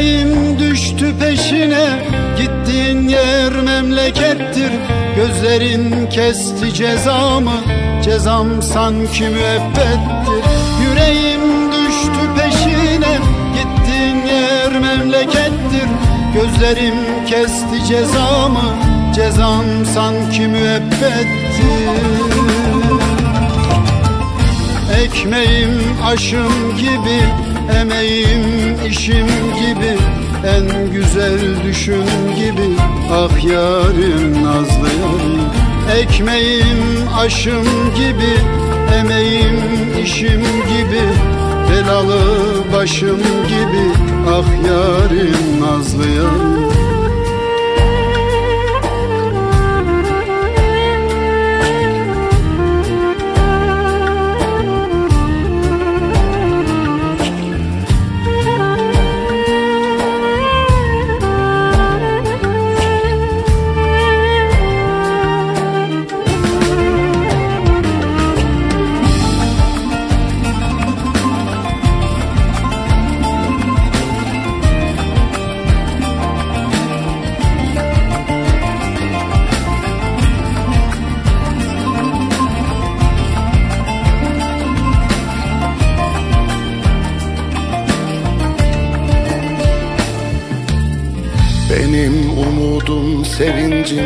Yüreğim düştü peşine. Gittiğin yer memlekettir. Gözlerin kesti cezamı. Cezam sanki müebbettir. Yüreğim düştü peşine. Gittiğin yer memlekettir. Gözlerim kesti cezamı. Cezam sanki müebbettir. Ekmeğim aşım gibi Emeğim işim gibi En güzel düşün gibi. Ah yarim nazlı yarim Ekmeğim aşım gibi Emeğim işim gibi. Belalı başım gibi Ah yarim nazlı yarim Benim umudum sevincim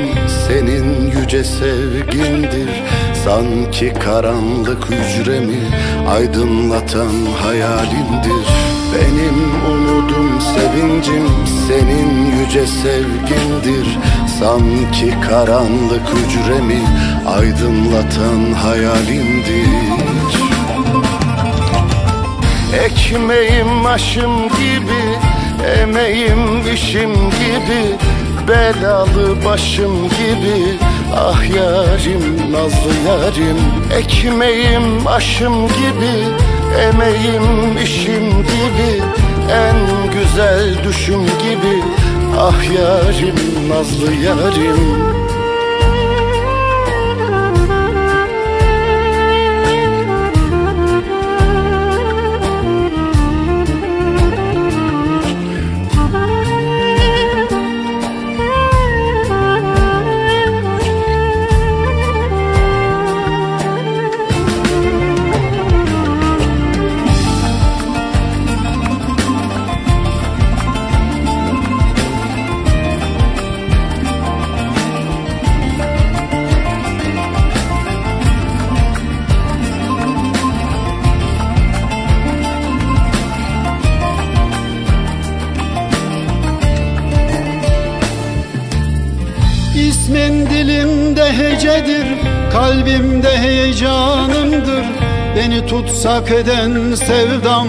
senin yüce sevgindir. Sanki karanlık hücremi aydınlatan hayalindir. Benim umudum sevincim senin yüce sevgindir. Sanki karanlık hücremi aydınlatan hayalindir. Ekmeğim aşım gibi Emeğim işim gibi Belalı başım gibi. Ah yarim nazlı yarim Ekmeğim aşım gibi. Emeğim işim gibi En güzel düşüm gibi. Ah yarim nazlı yarim İsmin dilimde hecedir Kalbimde heyecanımdır. Beni tutsak eden sevdam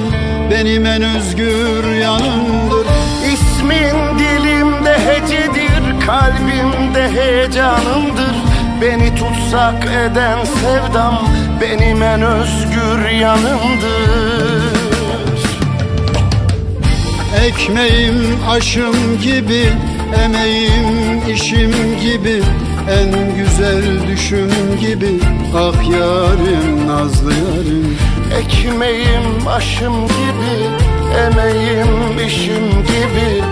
Benim en özgür yanımdır. İsmin dilimde hecedir Kalbimde heyecanımdır. Beni tutsak eden sevdam Benim en özgür yanımdır. Ekmeğim aşım gibi Emeğim işim gibi En güzel düşüm gibi. Ah yarim nazlı yarim. Ekmeğim aşım gibi Emeğim işim gibi.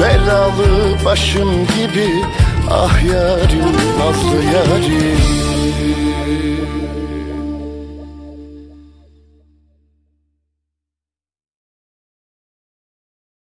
Belalı başım gibi. Ah yarim nazlı yarim